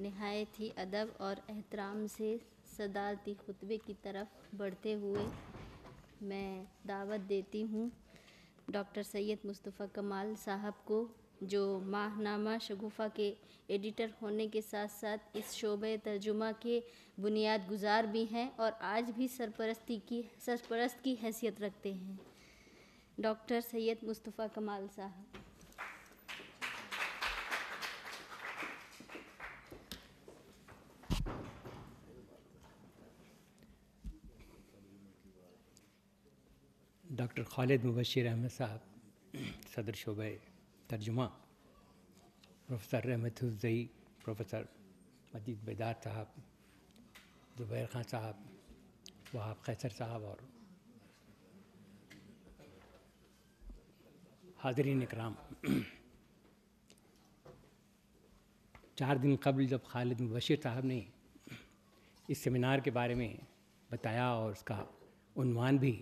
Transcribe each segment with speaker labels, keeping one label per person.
Speaker 1: नहायत ही अदब और एहतराम से सदारती खुतबे की तरफ़ बढ़ते हुए मैं दावत देती हूँ। डॉक्टर सैयद मुस्तफ़ा कमाल साहब को, जो माहनामा शगुफ़ा के एडिटर होने के साथ साथ इस शोबे तर्जुमा के बुनियाद गुजार भी हैं और आज भी सरपरस्ती की, सरपरस्त की हैसियत रखते हैं। डॉक्टर सैयद मुस्तफ़ा कमाल साहब।
Speaker 2: डॉक्टर खालिद मुबशर अहमद साहब, सदर शुब तर्जुमा, प्रोफेसर रहमतुल्जई प्रोफेसर मजीद बेदार साहब, ज़ुबैर ख़ान साहब, वहाब खैसर साहब और हाजरीन इकराम। चार दिन कबल जब खालिद मुबशर साहब ने इस सेमिनार के बारे में बताया और उसका उन्वान भी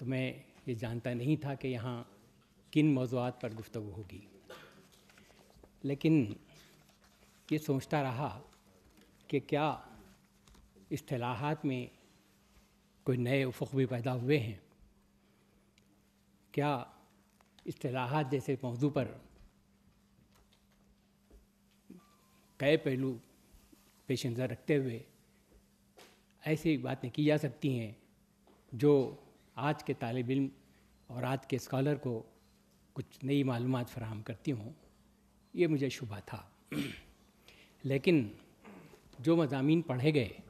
Speaker 2: तो मैं ये जानता नहीं था कि यहाँ किन मौजूद पर गुफ्तु होगी। लेकिन ये सोचता रहा कि क्या असलाहत में कोई नए उफ़ भी पैदा हुए हैं? क्या असलाहत जैसे मौजू पर कई पहलू पेश नज़र रखते हुए ऐसी बातें की जा सकती हैं जो आज के तालब इम और आज के स्कॉलर को कुछ नई मालूम फराहम करती हूँ। ये मुझे शुभ था। लेकिन जो मजामी पढ़े गए,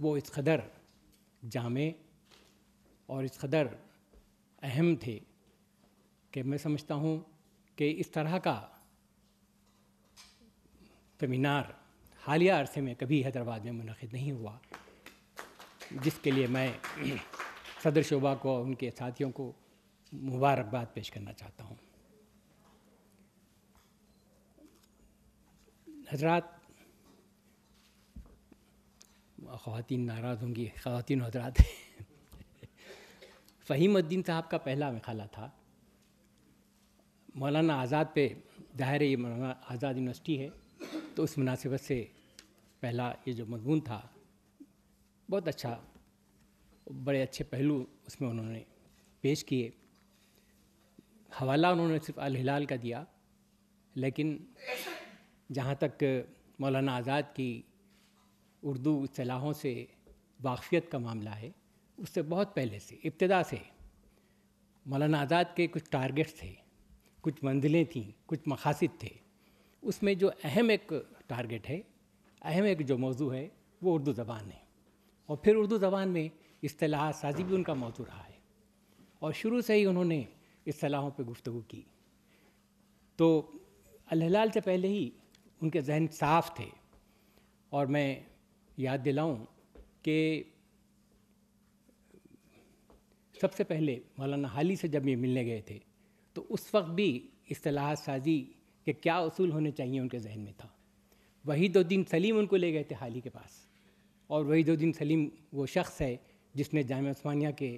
Speaker 2: वो इस कदर जामे और इस कदर अहम थे कि मैं समझता हूँ कि इस तरह का सेमिनार हालिया अरसे में कभी हैदराबाद में मुनद नहीं हुआ, जिसके लिए मैं सदर शोभा को, उनके साथियों को मुबारकबाद पेश करना चाहता हूँ। हजरात, ख़वातीन नाराज़ होंगी। ख़वातीन हजरात। फ़हीमुद्दीन साहब का पहला मखाला था। मौलाना आज़ाद पे ज़ाहिर ये मौलाना आज़ाद यूनिवर्सिटी है तो उस मुनासिबत से पहला ये जो मजमून था, बहुत अच्छा बड़े अच्छे पहलू उसमें उन्होंने पेश किए। हवाला उन्होंने सिर्फ़ अल हिलाल का दिया, लेकिन जहाँ तक मौलाना आज़ाद की उर्दू सलाहों से वाकफियत का मामला है, उससे बहुत पहले से, इब्तदा से मौलाना आज़ाद के कुछ टारगेट्स थे, कुछ मंजिलें थीं, कुछ मकासद थे। उसमें जो अहम एक टारगेट है, अहम एक जो मौजू है, वो उर्दू ज़बान है। और फिर उर्दू ज़बान में असलाह साजी भी उनका मौजू रहा है। और शुरू से ही उन्होंने असलाहों पर गुफ्तु की। तो अल्लाल से पहले ही उनके जहन साफ़ थे। और मैं याद दिलाऊं कि सबसे पहले मौलाना हाली से जब ये मिलने गए थे तो उस वक्त भी असलाह साजी के क्या असूल होने चाहिए उनके जहन में था। वही वहीदुद्दीन सलीम उनको ले गए थे हाली के पास। और वही वहीदुद्दीन सलीम वो शख्स है जिसने जाम उस्मानिया के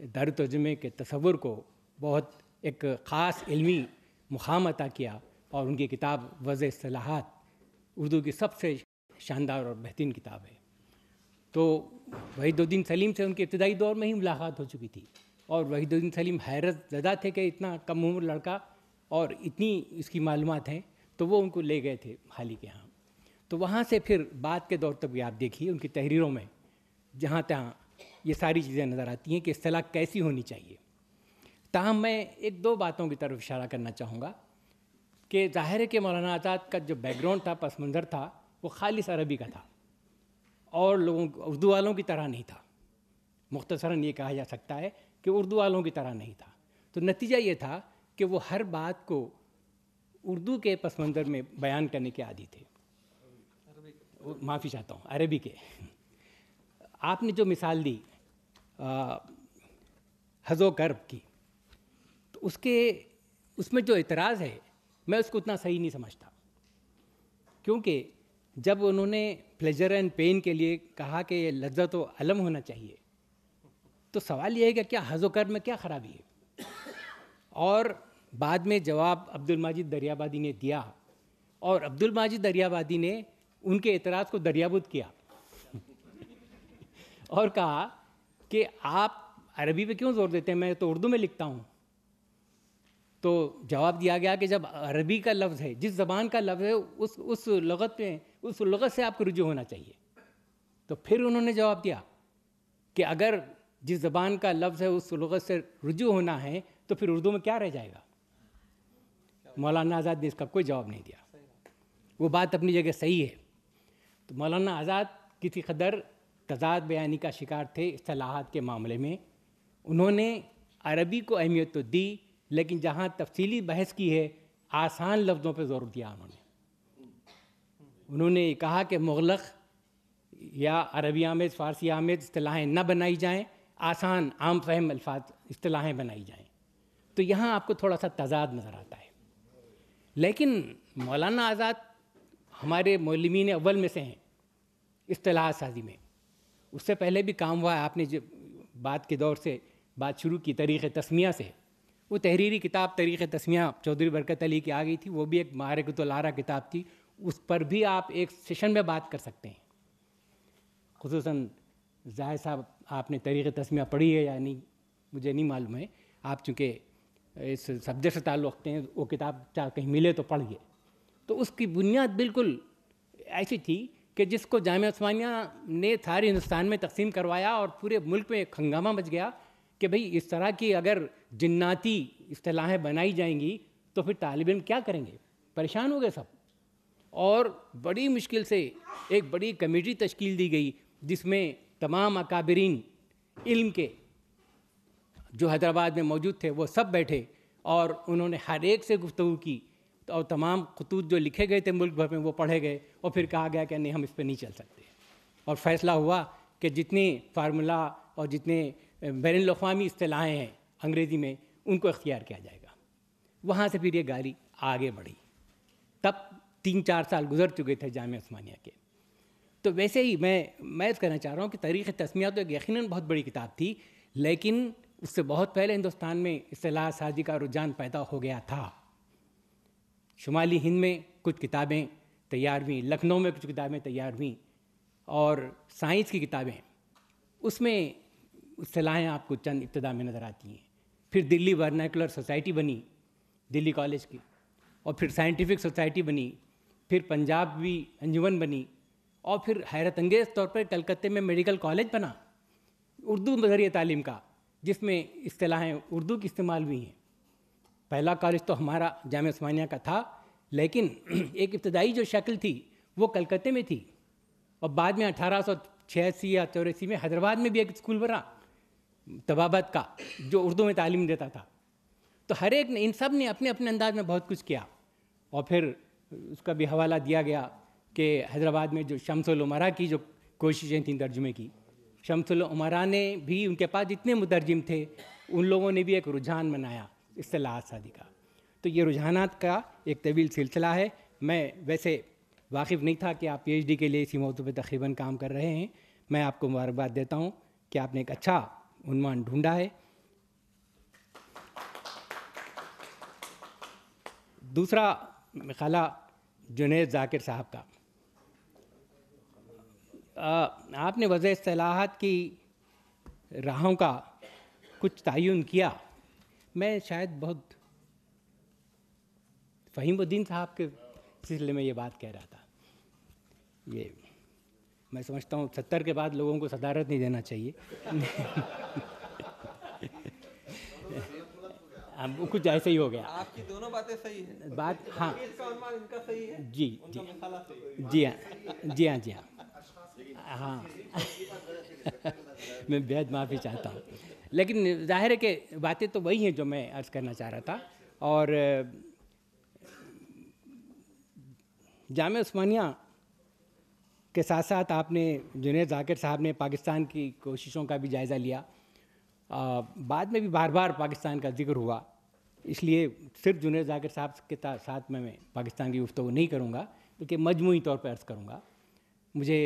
Speaker 2: दर तर्जमे के तस्वुर को बहुत एक ख़ास इलमी मुकाम अता किया और उनकी किताब वज़ असलाहत उर्दू की सबसे शानदार और बेहतरीन किताब है। तो वहीदुद्दीन सलीम से उनके इब्तदाई दौर में ही मुलाकात हो चुकी थी और वहीदुद्दीन सलीम हैरत ज़दा थे कि इतना कम उम्र लड़का और इतनी इसकी मालूम हैं तो वो उनको ले गए थे हाली के यहाँ। तो वहाँ से फिर बाद के दौर तक भी आप देखिए उनकी तहरीरों में जहाँ तहाँ ये सारी चीज़ें नज़र आती हैं कि असलाह कैसी होनी चाहिए। ताहम मैं एक दो बातों की तरफ़ इशारा करना चाहूँगा कि ज़ाहिर है कि मौलाना आज़ाद का जो बैकग्राउंड था पस मंज़र था, वो खालिश अरबी का था और लोगों उर्दू वालों की तरह नहीं था। मुख्तसरा ये कहा जा सकता है कि उर्दू वालों की तरह नहीं था। तो नतीजा ये था कि वो हर बात को उर्दू के पस मंज़र में बयान करने के आदि थे। माफ़ी चाहता हूँ, अरबी के। आपने जो मिसाल दी हजो गर्ब की। तो उसके, उसमें जो इतराज़ है, मैं उसको उतना सही नहीं समझता। क्योंकि जब उन्होंने प्लेजर एंड पेन के लिए कहा कि ये लज्जत व अलम होना चाहिए तो सवाल ये है कि क्या हजो कर्ब में क्या ख़राबी है? और बाद में जवाब अब्दुल माजिद दरियाबादी ने दिया, और अब्दुल माजिद दरियाबादी ने उनके एतराज़ को दरियाबुद किया। और कहा कि आप अरबी पे क्यों ज़ोर देते हैं? मैं तो उर्दू में लिखता हूँ। तो जवाब दिया गया कि जब अरबी का लफ्ज़ है, जिस ज़बान का लफ्ज़ है, उस उस लगत में उस लगत से आपको रुजू होना चाहिए। तो फिर उन्होंने जवाब दिया कि अगर जिस ज़बान का लफ्ज़ है, उस लगत से रुजू होना है तो फिर उर्दू में क्या रह जाएगा? मौलाना आज़ाद ने इसका कोई जवाब नहीं दिया। वो बात अपनी जगह सही है। तो मौलाना आज़ाद किसी कदर तजाद बयानी का शिकार थे असलाहत के मामले में। उन्होंने अरबी को अहमियत तो दी, लेकिन जहाँ तफसीली बहस की है, आसान लफ्ज़ों पर ज़ोर दिया उन्होंने। उन्होंने कहा कि मुगलक या अरबी आमेज फ़ारसी आमेज असलाहें न बनाई जाएँ, आसान, आम फहम अल्फाज असलाहें बनाई जाएँ। तो यहाँ आपको थोड़ा सा तजाद नज़र आता है। लेकिन मौलाना आज़ाद हमारे मौलमीन अव्वल में से हैं असलाह साजी में। उससे पहले भी काम हुआ है। आपने जो बात के दौर से बात शुरू की, तरीक़ तस्मिया से। वो तहरीरी किताब, तरीक़ तस्मिया, चौधरी बरकत अली की आ गई थी। वो भी एक मारकतलारा किताब थी। उस पर भी आप एक सेशन में बात कर सकते हैं। खसूस ज़ाहिर साहब, आपने तरीक़ तस्मिया पढ़ी है या नहीं, मुझे नहीं मालूम है। आप चूँकि इस सब्जेक्ट से ताल्लुक़ रखते हैं, वो किताब चाहे कहीं मिले तो पढ़िए। तो उसकी बुनियाद बिल्कुल ऐसी थी कि जिसको जाम उस्मानिया ने सारे हिंदुस्तान में तकसीम करवाया और पूरे मुल्क में एक हंगामा मच गया कि भाई इस तरह की अगर जन्नाती असलाहें बनाई जाएँगी तो फिर तालब क्या करेंगे? परेशान हो गए सब। और बड़ी मुश्किल से एक बड़ी कमेटी तश्कील दी गई, जिसमें तमाम अकाबरीन इल्म के जो हैदराबाद में मौजूद थे, वो सब बैठे और उन्होंने हर एक से गुफ्तु की। और तमाम खतूत जो लिखे गए थे मुल्क भर में, वो पढ़े गए और फिर कहा गया कि नहीं, हम इस पर नहीं चल सकते। और फैसला हुआ कि जितने फार्मूला और जितने बैन अवी असलाहें हैं अंग्रेज़ी में, उनको इख्तियार किया जाएगा। वहाँ से फिर ये गाड़ी आगे बढ़ी। तब तीन चार साल गुजर चुके थे जाम उस्मानिया के। तो वैसे ही मैं मैं कहना चाह रहा हूँ कि तारीख़ तस्मिया तो एक यकीन बहुत बड़ी किताब थी, लेकिन उससे बहुत पहले हिंदुस्तान में असलाह साजी का रुझान पैदा हो गया था। शुमाली हिंद में कुछ किताबें तैयार हुई, लखनऊ में कुछ किताबें तैयार हुई और साइंस की किताबें, उसमें सलाहें आपको चंद इब्तदा में नज़र आती हैं। फिर दिल्ली वर्नाकुलर सोसाइटी बनी, दिल्ली कॉलेज की, और फिर साइंटिफिक सोसाइटी बनी, फिर पंजाब अंजुमन बनी, और फिर हैरत अंगेज़ तौर पर कलकत्ते में मेडिकल कॉलेज बना, उर्दू ज़रिए तालीम का, जिसमें असलाहें उर्दू की इस्तेमाल हुई हैं। पहला कॉलेज तो हमारा जाम उस्मानिया का था, लेकिन एक इब्तदाई जो शक्ल थी, वो कलकत्ते में थी। और बाद में अठारह सौ छियासी या चौरासी में हैदराबाद में भी एक स्कूल बना, तबाबत का, जो उर्दू में तालीम देता था। तो हर एक ने, इन सबने अपने अपने अंदाज में बहुत कुछ किया। और फिर उसका भी हवाला दिया गया कि हैदराबाद में जो शमसुल उमरा की जो कोशिशें थीं तर्जुमे की, शमसुल उमरा ने भी उनके पास जितने मुतरजिम थे, उन लोगों ने भी एक रुझान बनाया असलाहत शादी का। तो ये रुझानात का एक तवील सिलसिला है। मैं वैसे वाकिफ़ नहीं था कि आप पीएचडी के लिए इसी मौजू पर तकरीबन काम कर रहे हैं। मैं आपको मुबारकबाद देता हूँ कि आपने एक अच्छा उन्मान ढूंढा है। दूसरा मकाला जुनेद जाकिर साहब का। आ, आपने वजह असलाहत की राहों का कुछ तयन किया। मैं शायद बहुत फ़हीमुद्दीन साहब के सिलसिले में ये बात कह रहा था। ये मैं समझता हूँ सत्तर के बाद लोगों को सदारत नहीं देना चाहिए। अब कुछ ऐसे ही हो गया।
Speaker 3: आपकी दोनों बातें सही है।
Speaker 2: बात हाँ।
Speaker 3: इनका सही है?
Speaker 2: जी जी। जी हाँ जी हाँ जी हाँ। हाँ। मैं बेहद माफ़ी चाहता हूँ। लेकिन ज़ाहिर है कि बातें तो वही हैं जो मैं अर्ज़ करना चाह रहा था। और जाम उस्मानिया के साथ साथ आपने जुनेद जाकिर साहब ने पाकिस्तान की कोशिशों का भी जायज़ा लिया। आ, बाद में भी बार बार पाकिस्तान का ज़िक्र हुआ। इसलिए सिर्फ़ जुनेद जाकिर साहब के साथ में मैं पाकिस्तान की गुफ्तु नहीं करूँगा बल्कि मजमू तौर पर अर्ज़ करूँगा। मुझे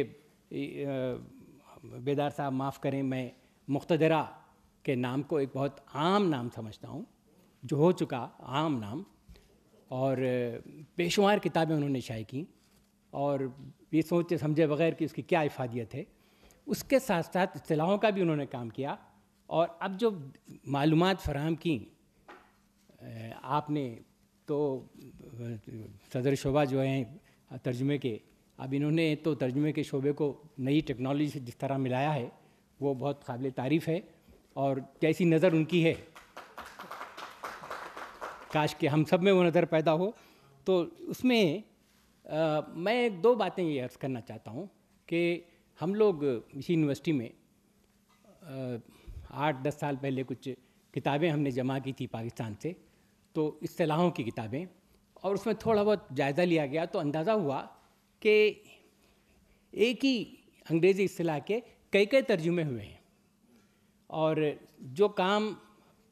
Speaker 2: बेदार साहब माफ़ करें मैं मुख्तरा के नाम को एक बहुत आम नाम समझता हूँ, जो हो चुका आम नाम। और पेशुमार किताबें उन्होंने शाये की और ये सोचे समझे बगैर कि उसकी क्या इफादियत है। उसके साथ साथ असलाहों का भी उन्होंने काम किया और अब जो मालूम फ़राम की आपने तो सदर शोबा जो हैं तर्जुमे के, अब इन्होंने तो तर्जुमे के शोबे को नई टेक्नोलॉजी से जिस तरह मिलाया है, वो बहुत काबिल तारीफ़ है। और कैसी नज़र उनकी है? काश के हम सब में वो नज़र पैदा हो। तो उसमें आ, मैं दो बातें ये अर्ज़ करना चाहता हूँ कि हम लोग इसी यूनिवर्सिटी में आठ दस साल पहले कुछ किताबें हमने जमा की थी पाकिस्तान से। तो असलाहों की किताबें और उसमें थोड़ा बहुत जायज़ा लिया गया तो अंदाज़ा हुआ कि एक ही अंग्रेज़ी असलाह के कई कई तर्जुमे हुए हैं। और जो काम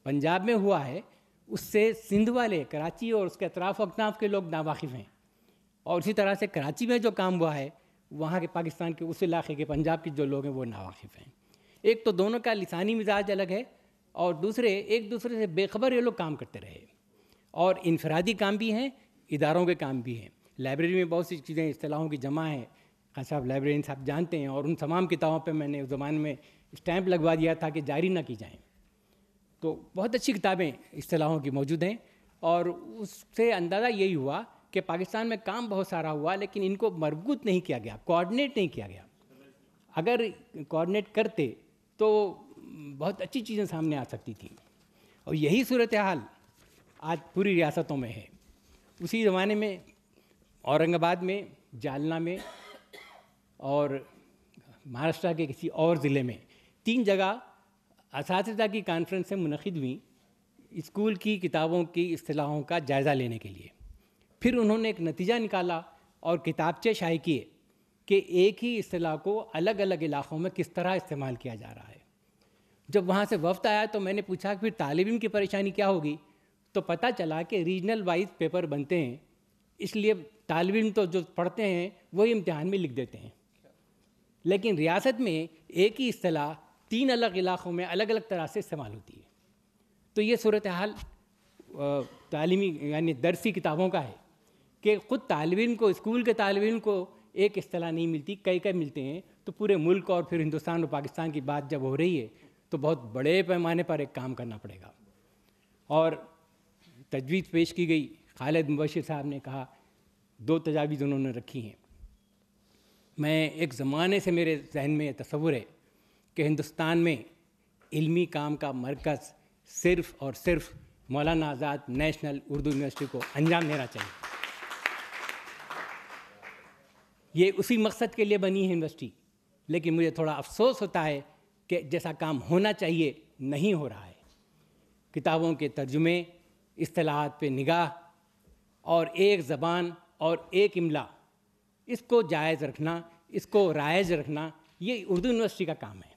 Speaker 2: पंजाब में हुआ है, उससे सिंध वाले कराची और उसके अतराफ़ अकनाफ के लोग नावाकिफ़ हैं। और उसी तरह से कराची में जो काम हुआ है, वहाँ के पाकिस्तान के उस इलाके के पंजाब के जो लोग हैं, वो नावाकिफ़ हैं। एक तो दोनों का लिसानी मिजाज अलग है और दूसरे, एक दूसरे से बेखबर ये लोग काम करते रहे। और इनफरादी काम भी हैं, इदारों के काम भी हैं। लाइब्रेरी में बहुत सी चीज़ें असलाहों की जमा है। खान साहब लाइब्रेरियन साहब जानते हैं और उन तमाम किताबों पर मैंने उस ज़माने में स्टैंप लगवा दिया था कि जारी ना की जाएँ। तो बहुत अच्छी किताबें असलाहों की मौजूद हैं और उससे अंदाज़ा यही हुआ कि पाकिस्तान में काम बहुत सारा हुआ, लेकिन इनको मरबूत नहीं किया गया, कोऑर्डिनेट नहीं किया गया। अगर कोऑर्डिनेट करते तो बहुत अच्छी चीज़ें सामने आ सकती थी। और यही सूरत हाल आज पूरी रियासतों में है। उसी ज़माने में, औरंगाबाद में, जालना में और महाराष्ट्र के किसी और ज़िले में तीन जगह इस की कॉन्फ्रेंसें मुनद हुई, स्कूल की किताबों की असलाहों का जायज़ा लेने के लिए। फिर उन्होंने एक नतीजा निकाला और किताबचे शाये किए कि एक ही असलाह को अलग अलग इलाक़ों में किस तरह इस्तेमाल किया जा रहा है। जब वहाँ से वफ्त आया तो मैंने पूछा कि फिर तालब की परेशानी क्या होगी? तो पता चला कि रीजनल वाइज पेपर बनते हैं, इसलिए तालब तो जो पढ़ते हैं, वही इम्तहान में लिख देते हैं। लेकिन रियासत में एक ही असलाह तीन अलग इलाक़ों में अलग अलग तरह से इस्तेमाल होती है। तो ये सूरत हाल तालीमी, यानी दरसी किताबों का है कि ख़ुद तालब को, स्कूल के तालब को एक असलाह नहीं मिलती कई कई मिलते हैं। तो पूरे मुल्क और फिर हिंदुस्तान और पाकिस्तान की बात जब हो रही है तो बहुत बड़े पैमाने पर एक काम करना पड़ेगा। और तजवीज़ पेश की गई, खालिद मुबशर साहब ने कहा, दो तजावीज़ उन्होंने रखी हैं। मैं एक ज़माने से मेरे जहन में यह तस्वुर है कि हिंदुस्तान में इल्मी काम का मरकज़ सिर्फ़ और सिर्फ़ मौलाना आज़ाद नेशनल उर्दू यूनिवर्सिटी को अंजाम देना चाहिए। ये उसी मकसद के लिए बनी है यूनिवर्सिटी। लेकिन मुझे थोड़ा अफसोस होता है कि जैसा काम होना चाहिए, नहीं हो रहा है। किताबों के तर्जुमे असलाहत पे निगाह और एक ज़बान और एक इमला, इसको जायज़ रखना, इसको रायज रखना, ये उर्दू यूनिवर्सिटी का काम है।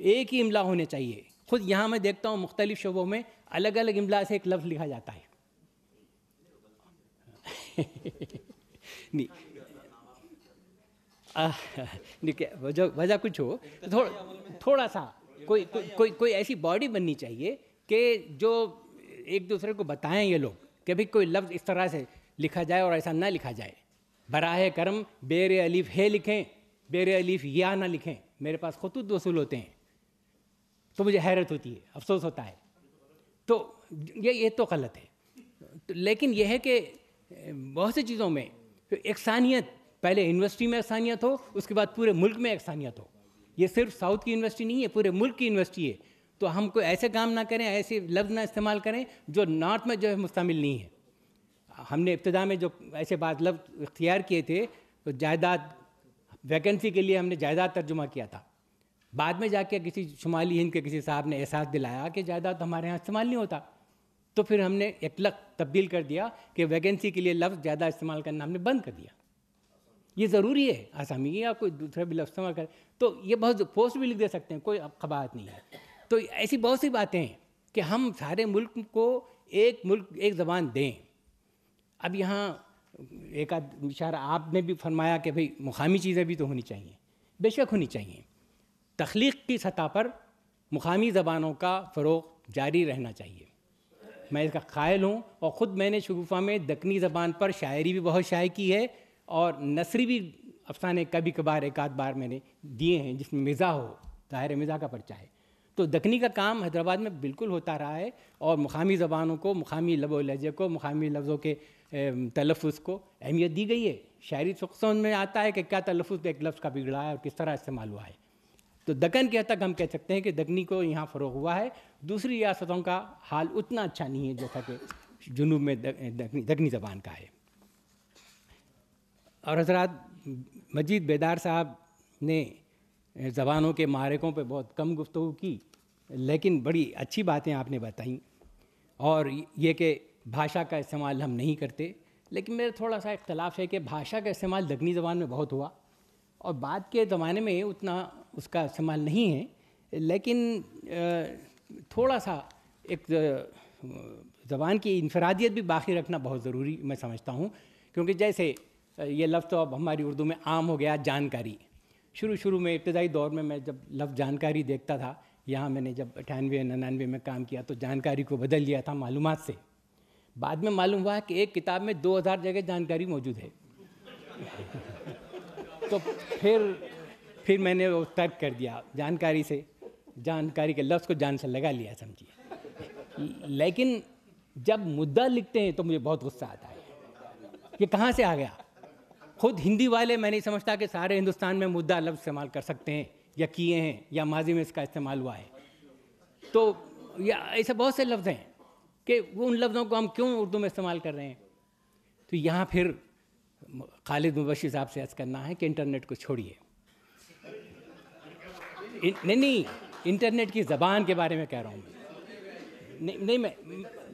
Speaker 2: एक ही इमला होने चाहिए। खुद यहाँ मैं देखता हूँ मुख्तलिफ़ शोबों में अलग अलग इमला से एक लफ्ज़ लिखा जाता है। नहीं। वजह वजह कुछ हो? थोड़ा थोड़ा सा कोई कोई कोई ऐसी बॉडी बननी चाहिए कि जो एक दूसरे को बताएँ ये लोग कि भाई कोई लफ्ज़ इस तरह से लिखा जाए और ऐसा ना लिखा जाए। बराह करम, बेर अलीफ है लिखें, बेर अलीफ या ना लिखें। मेरे पास खतूत वसूल होते हैं। तो मुझे हैरत होती है, अफसोस होता है। तो ये ये तो गलत है। तो लेकिन यह है कि बहुत सी चीज़ों में एकसानियत, पहले यूनिवर्सिटी में एकसानियत हो, उसके बाद पूरे मुल्क में एकसानियत हो। ये सिर्फ़ साउथ की यूनिवर्सिटी नहीं है, पूरे मुल्क की यूनिवर्सिटी है। तो हम कोई ऐसे काम ना करें, ऐसे लफ्ज़ ना इस्तेमाल करें, जो नॉर्थ में जो है मुस्तमिल नहीं है। हमने इब्तदा में जो ऐसे बात लफ्ज़ इख्तियार किए थे तो जायदाद, वैकेंसी के लिए हमने जायदाद तर्जुमा किया था। बाद में जाके किसी शुमाली हिंद के किसी साहब ने एहसास दिलाया कि जायदाद हमारे यहाँ इस्तेमाल नहीं होता। तो फिर हमने एक लक तब्दील कर दिया कि वैकेंसी के लिए लफ्ज़ ज़्यादा इस्तेमाल करना हमने बंद कर दिया। ये ज़रूरी है, आसामी या कोई दूसरा भी लफ्ज़ इस्तेमाल करें। तो ये बहुत पोस्ट भी लिख दे सकते हैं, कोई खबात नहीं है। तो ऐसी बहुत सी बातें हैं कि हम सारे मुल्क को एक मुल्क, एक ज़बान दें। अब यहाँ एक आध आपने भी फरमाया कि भाई मुकामी चीज़ें भी तो होनी चाहिए, बेशक होनी चाहिए। तख्लीक की सतह पर मुकामी ज़बानों का फ़रोग जारी रहना चाहिए। मैं इसका कायल हूँ और ख़ुद मैंने शगुफ़ा में दक्नी ज़बान पर शायरी भी बहुत शाये की है और नसरी भी अफसाने कभी कभार एक आध बार मैंने दिए हैं जिसमें मिज़ा हो ज़ाहिर मिज़ा का पर्चा है। तो दखनी का काम हैदराबाद में बिल्कुल होता रहा है और मुकामी ज़बानों को, मुकामी लब लहजे को, मुकामी लफ्ज़ों के तलफ़ को अहमियत दी गई है। शायरी समझ में आता है कि क्या तलफ़ एक लफ्ज़ का बिगड़ा है और किस तरह इस्तेमाल हुआ है। तो दक्कन के तक हम कह सकते हैं कि दकनी को यहाँ फ़रोग हुआ है। दूसरी रियासतों का हाल उतना अच्छा नहीं है जैसा कि जुनूब में दकनी दकनी ज़बान का है। और हजरात मजीद बेदार साहब ने ज़बानों के मारकों पर बहुत कम गुफ्तु की, लेकिन बड़ी अच्छी बातें आपने बताई। और ये कि भाषा का इस्तेमाल हम नहीं करते, लेकिन मेरा थोड़ा सा इख्तलाफ है कि भाषा का इस्तेमाल दगनी ज़बान में बहुत हुआ। और बाद के ज़माने में उतना उसका इस्तेमाल नहीं है, लेकिन थोड़ा सा एक ज़बान की इनफरादियत भी बाकी रखना बहुत ज़रूरी मैं समझता हूँ, क्योंकि जैसे ये लफ्ज़ तो अब हमारी उर्दू में आम हो गया जानकारी। शुरू शुरू में इब्तदाई दौर में मैं जब लफ्ज़ जानकारी देखता था, यहाँ मैंने जब अठानवे निन्यानवे में काम किया तो जानकारी को बदल लिया था मालूम से। बाद में मालूम हुआ कि एक किताब में 2000 जगह जानकारी मौजूद है। तो फिर फिर मैंने वो तर्क कर दिया जानकारी से। जानकारी के लफ्ज़ को जान से लगा लिया, समझिए। लेकिन जब मुद्दा लिखते हैं तो मुझे बहुत गुस्सा आता है। ये कहाँ से आ गया? खुद हिंदी वाले मैं नहीं समझता कि सारे हिंदुस्तान में मुद्दा लफ्ज़ इस्तेमाल कर सकते हैं या किए हैं या माजी में इसका इस्तेमाल हुआ है। तो या ऐसे बहुत से लफ्ज़ हैं कि वो उन लफ्ज़ों को हम क्यों उर्दू में इस्तेमाल कर रहे हैं? तो यहाँ फिर खालिद मुबशी साहब से अर्ज़ करना है कि इंटरनेट को छोड़िए। नहीं नहीं इंटरनेट की ज़बान के बारे में कह रहा हूँ नहीं नहीं, मैं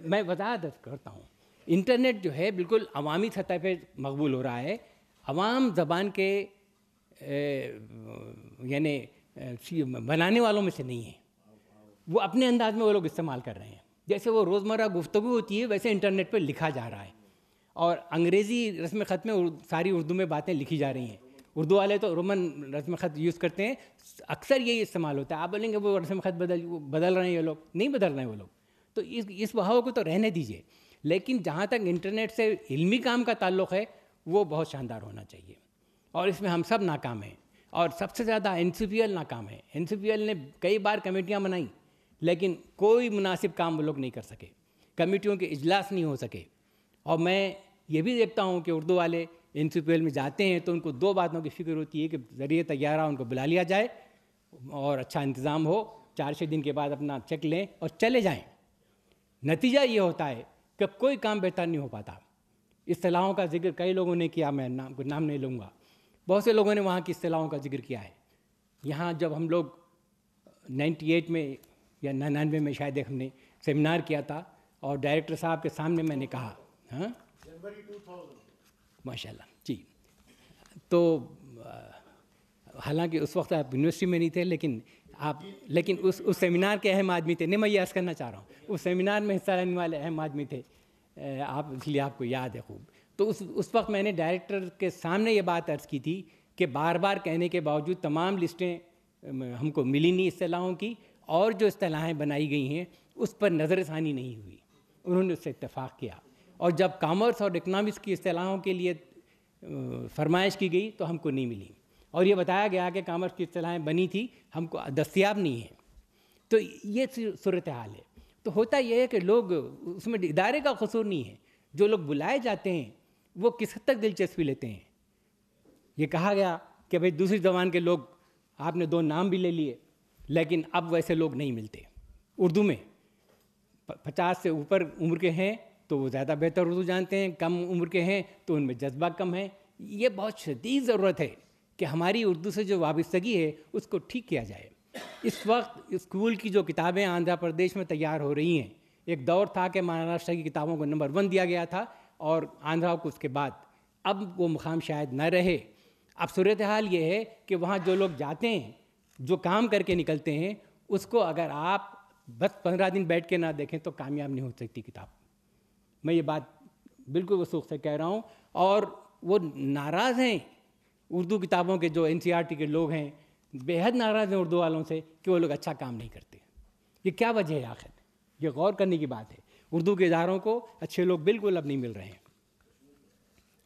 Speaker 2: मैं वजाहत करता हूँ। इंटरनेट जो है बिल्कुल अवामी सतह पे मकबूल हो रहा है। अवाम ज़बान के यानी बनाने वालों में से नहीं है। वो अपने अंदाज में वो लोग इस्तेमाल कर रहे हैं। जैसे वो रोज़मर्रा गुफ्तु होती है, वैसे इंटरनेट पर लिखा जा रहा है। और अंग्रेज़ी रस्म ख़त में सारी उर्दू में बातें लिखी जा रही हैं। उर्दू वाले तो रोमन रस्म ख़त यूज़ करते हैं, अक्सर यही इस्तेमाल होता है। आप बोलेंगे, वो रस्म ख़त बदल बदल रहे हैं ये लोग। नहीं बदल रहे हैं वो लोग। तो इस इस बहाव को तो रहने दीजिए। लेकिन जहाँ तक इंटरनेट से इल्मी काम का ताल्लुक़ है, वो बहुत शानदार होना चाहिए। और इसमें हम सब नाकाम हैं। और सबसे ज़्यादा एनसीपीएल नाकाम है। एनसीपीएल ने कई बार कमेटियाँ बनाई, लेकिन कोई मुनासिब काम वो लोग नहीं कर सके। कमेटियों के इजलास नहीं हो सके। और मैं ये भी देखता हूँ कि उर्दू वाले एन में जाते हैं तो उनको दो बातों की फ़िक्र होती है कि ज़रिए तैयारा उनको बुला लिया जाए और अच्छा इंतज़ाम हो, चार छः दिन के बाद अपना चेक लें और चले जाएँ। नतीजा ये होता है कि कोई काम बेहतर नहीं हो पाता। इस्तलाहों का ज़िक्र कई लोगों ने किया, मैं नाम नाम नहीं लूँगा। बहुत से लोगों ने वहाँ की इस्तलाहों का ज़िक्र किया है। यहाँ जब हम लोग 98 में या निन्यानवे में शायद हमने सेमिनार किया था और डायरेक्टर साहब के सामने मैंने कहा हाँ? माशाल्लाह, जी। तो हालाँकि उस वक्त आप यूनिवर्सिटी में नहीं थे, लेकिन आप, लेकिन उस उस सेमिनार के अहम आदमी थे। नहीं, मैं ये अर्ज़ करना चाह रहा हूँ। उस सेमिनार में हिस्सा लेने वाले अहम आदमी थे। आप, इसलिए आपको याद है खूब। तो उस उस वक्त मैंने डायरेक्टर के सामने ये बात अर्ज़ की थी कि बार बार कहने के बावजूद तमाम लिस्टें हमको मिली नहीं इस्तलाहों की, और जो असलाहें बनाई गई हैं, उस पर नज़रसानी नहीं हुई। उन्होंने उससे इतफ़ाक़ किया। और जब कॉमर्स और इकनॉमिक्स की असलाहों के लिए फरमाइश की गई तो हमको नहीं मिली। और ये बताया गया कि कॉमर्स की असलाहें बनी थी, हमको दस्तियाब नहीं है। तो ये सूरत हाल है। तो होता यह है कि लोग, उसमें इदारे का कसूर नहीं है। जो लोग बुलाए जाते हैं, वो किस हद तक दिलचस्पी लेते हैं? ये कहा गया कि भाई, दूसरी जबान के लोग, आपने दो नाम भी ले लिए, लेकिन अब वैसे लोग नहीं मिलते। उर्दू में पचास से ऊपर उम्र के हैं तो वो ज़्यादा बेहतर उर्दू जानते हैं, कम उम्र के हैं तो उनमें जज्बा कम है। ये बहुत शदीद ज़रूरत है कि हमारी उर्दू से जो वाबस्तगी है, उसको ठीक किया जाए। इस वक्त स्कूल की जो किताबें आंध्र प्रदेश में तैयार हो रही हैं, एक दौर था कि महाराष्ट्र की किताबों को नंबर वन दिया गया था और आंध्रा को उसके बाद। अब वो मुकाम शायद न रहे। अब सूरत हाल ये है कि वहाँ जो लोग जाते हैं, जो काम करके निकलते हैं, उसको अगर आप बस पंद्रह दिन बैठ के ना देखें तो कामयाब नहीं हो सकती किताब। मैं ये बात बिल्कुल वसूख से कह रहा हूँ। और वो नाराज़ हैं उर्दू किताबों के जो एन e के लोग हैं, बेहद नाराज़ हैं उर्दू वालों से कि वो लोग अच्छा काम नहीं करते ये क्या वजह है आखिर? ये गौर करने की बात है। उर्दू के इदारों को अच्छे लोग बिल्कुल अब नहीं मिल रहे हैं।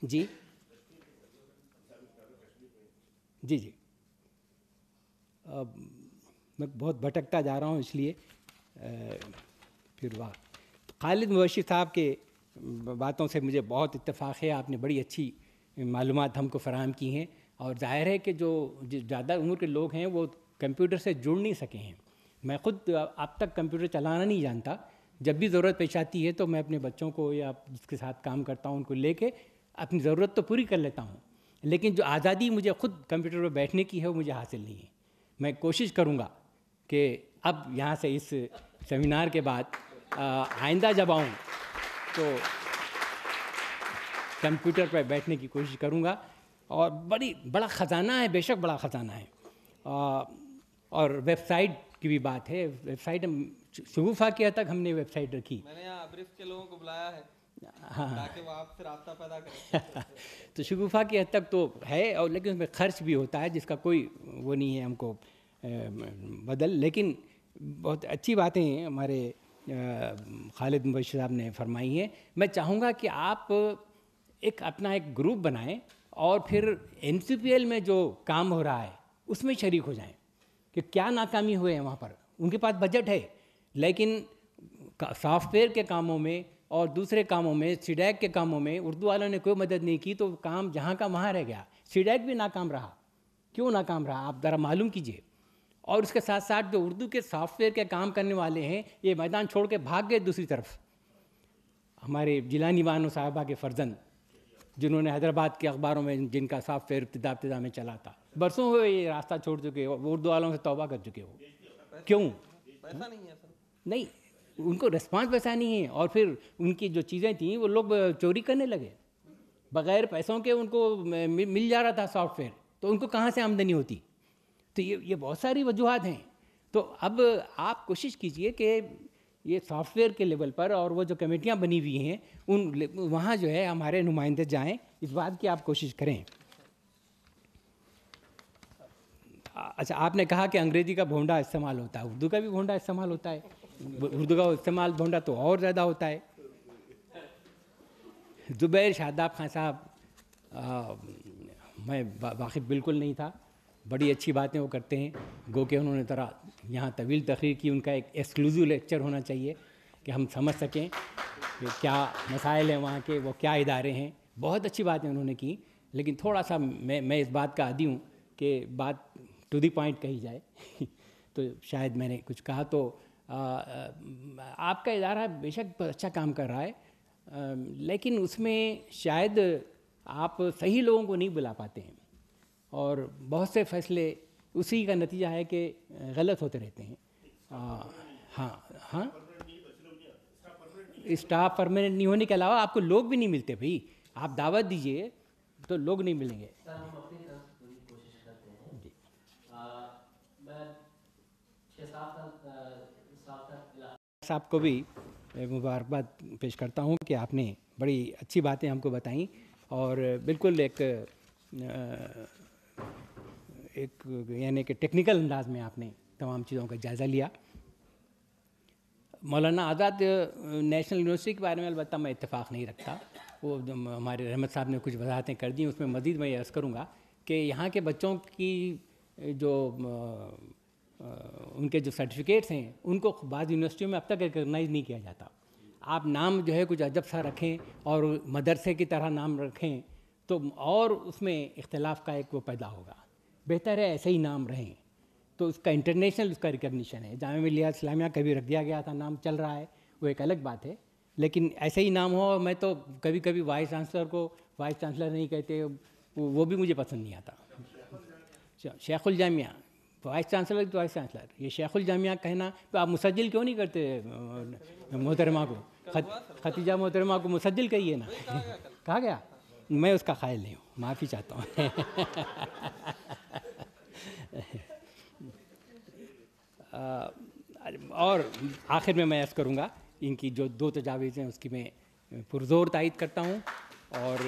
Speaker 2: जी? जी जी। अब मैं बहुत भटकता जा रहा हूँ इसलिए फिर वाह। खालिद मुबशी साहब के बातों से मुझे बहुत इत्तेफाक है, आपने बड़ी अच्छी मालूम हमको फ़राहम की हैं। और ज़ाहिर है कि जो ज़्यादा उम्र के लोग हैं, वो कंप्यूटर से जुड़ नहीं सके हैं। मैं ख़ुद अब तक कंप्यूटर चलाना नहीं जानता। जब भी ज़रूरत पेश आती है तो मैं अपने बच्चों को या जिसके साथ काम करता हूँ, उनको लेके अपनी ज़रूरत तो पूरी कर लेता हूँ। लेकिन जो आज़ादी मुझे ख़ुद कंप्यूटर पर बैठने की है, वो मुझे हासिल नहीं है। मैं कोशिश करूँगा कि अब यहाँ से इस सेमिनार के बाद आइंदा जब आऊँ तो कंप्यूटर पर बैठने की कोशिश करूँगा। और बड़ी बड़ा ख़जाना है बेशक बड़ा ख़जाना है। आ, और वेबसाइट की भी बात है। वेबसाइट शगुफा के हद तक हमने वेबसाइट रखी।
Speaker 3: मैंने यहाँ अब्रिफ के लोगों को बुलाया है।
Speaker 2: हाँ।
Speaker 3: ताकि वो आपसे पैदा करें।
Speaker 2: तो शगुफा की हद तक तो है और लेकिन उसमें खर्च भी होता है जिसका कोई वो नहीं है हमको बदल। लेकिन बहुत अच्छी बातें हैं हमारे खालिद मुबशर साहब ने फरमाई है। मैं चाहूँगा कि आप एक अपना एक ग्रुप बनाएँ और फिर एन में जो काम हो रहा है, उसमें शरीक हो जाएँ कि क्या नाकामी हुए हैं वहाँ पर। उनके पास बजट है, लेकिन सॉफ्टवेयर के कामों में और दूसरे कामों में सीडैक के कामों में उर्दू वालों ने कोई मदद नहीं की तो काम जहाँ का वहाँ रह गया। सीडैक भी नाकाम रहा। क्यों नाकाम रहा? आप ज़रा मालूम कीजिए। और उसके साथ साथ जो उर्दू के सॉफ्टवेयर के काम करने वाले हैं ये मैदान छोड़ के भाग गए दूसरी तरफ़। हमारे जिलानी बानो साहबा के फर्जंद जिन्होंने हैदराबाद के अखबारों में जिनका सॉफ्टवेयर इब्तदा इब्तदा में चला था। बरसों हुए ये रास्ता छोड़ चुके हो उर्दू वालों से तौबा कर चुके हो। क्यों?
Speaker 3: पैसा नहीं है
Speaker 2: नहीं उनको रिस्पांस पैसा नहीं है और फिर उनकी जो चीज़ें थी वो लोग चोरी करने लगे। बगैर पैसों के उनको मिल जा रहा था सॉफ्टवेयर तो उनको कहाँ से आमदनी होती? तो ये ये बहुत सारी वजूहत हैं। तो अब आप कोशिश कीजिए कि ये सॉफ्टवेयर के लेवल पर और वो जो कमेटियाँ बनी हुई हैं, उन वहाँ जो है हमारे नुमाइंदे जाएँ, इस बात की आप कोशिश करें। अच्छा आपने कहा कि अंग्रेज़ी का भोंडा इस्तेमाल होता है, उर्दू का भी भोंडा इस्तेमाल होता है, उर्दू का इस्तेमाल भोंडा तो और ज़्यादा होता है। ज़ुबैर शादाब खान साहब मैं वाकिफ बिल्कुल नहीं था। बड़ी अच्छी बातें वो करते हैं। गो के उन्होंने तरह यहाँ तवील तकरीर की उनका एक एक्सक्लूसिव लेक्चर होना चाहिए कि हम समझ सकें कि क्या मसाइल हैं वहाँ के वो क्या इदारे हैं। बहुत अच्छी बातें उन्होंने की लेकिन थोड़ा सा मैं मैं इस बात का आदि हूँ कि बात टू दी पॉइंट कही जाए। तो शायद मैंने कुछ कहा तो आ, आपका इदारा बेशक अच्छा काम कर रहा है आ, लेकिन उसमें शायद आप सही लोगों को नहीं बुला पाते हैं। और बहुत से फैसले उसी का नतीजा है कि गलत होते रहते हैं। आ, हाँ हाँ? स्टाफ परमानेंट नहीं होने के अलावा आपको लोग भी नहीं मिलते भाई। आप दावत दीजिए तो लोग नहीं मिलेंगे। साहब को भी मुबारकबाद पेश करता हूँ कि आपने बड़ी अच्छी बातें हमको बताई। और बिल्कुल एक एक, यानी कि टेक्निकल अंदाज में आपने तमाम चीज़ों का जायज़ा लिया। मौलाना आज़ाद नेशनल यूनिवर्सिटी के बारे में अलबत्त मैं इतफ़ाक़ नहीं रखता। वो हमारे रहमत साहब ने कुछ वजाहतें कर दी, उसमें मज़ीद मैं अर्ज़ करूँगा कि यहाँ के बच्चों की जो उनके जो सर्टिफिकेट्स हैं, उनको बाद यूनिवर्सिटियों में अब तक रिकगनाइज़ नहीं किया जाता। आप नाम जो है कुछ अजब सा रखें और मदरसे की तरह नाम रखें तो और उसमें इख्तलाफ का एक वो पैदा होगा। बेहतर है ऐसे ही नाम रहें। तो उसका इंटरनेशनल उसका रिकग्निशन है। जाम मिलिया इस्लामिया कभी रख दिया गया था नाम चल रहा है वो एक अलग बात है। लेकिन ऐसे ही नाम हो मैं तो कभी कभी वाइस चांसलर को वाइस चांसलर नहीं कहते वो भी मुझे पसंद नहीं आता। शेखुल जामिया वाइस चांसलर तो वाइस चांसलर ये शेखुल जामिया कहना तो आप मुसजिल क्यों नहीं करते मोहतरमा को? खत, खतीजा मोहतरमा को मुसजिल कहिए ना। कहा गया? मैं उसका ख्याल नहीं हूँ माफ़ी चाहता हूँ। और आखिर में मैं ऐसा करूँगा, इनकी जो दो तजावीज़ हैं, उसकी मैं पुरजोर तायद करता हूँ। और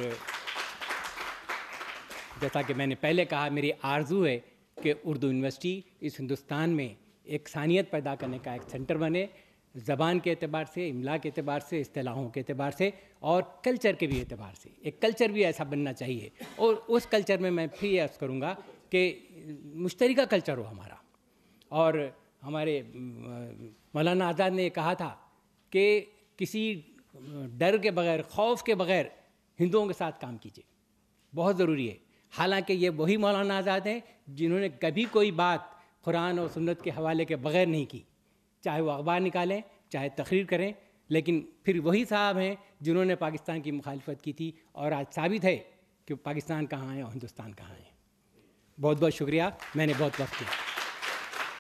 Speaker 2: जैसा कि मैंने पहले कहा, मेरी आरज़ू है कि उर्दू यूनिवर्सिटी इस हिंदुस्तान में एक सानियत पैदा करने का एक सेंटर बने, ज़बान के अतबार से, इमला के अतबार से असलाहों के अतबार से, और कल्चर के भी अतबार से। एक कल्चर भी ऐसा बनना चाहिए। और उस कल्चर में मैं फिर अर्ज़ करूँगा कि मुश्तरी कल्चर हो हमारा। और हमारे मौलाना आज़ाद ने कहा था कि किसी डर के बगैर, खौफ के बगैर हिंदुओं के साथ काम कीजिए। बहुत ज़रूरी है। हालाँकि ये वही मौलाना आज़ाद हैं जिन्होंने कभी कोई बात कुरान और सुन्नत के हवाले के बगैर नहीं की। चाहे वो अखबार निकालें, चाहे तकरीर करें, लेकिन फिर वही साहब हैं जिन्होंने पाकिस्तान की मुखालफत की थी और आज साबित है कि पाकिस्तान कहाँ है और हिंदुस्तान कहाँ है। बहुत बहुत शुक्रिया। मैंने बहुत वक्त किया।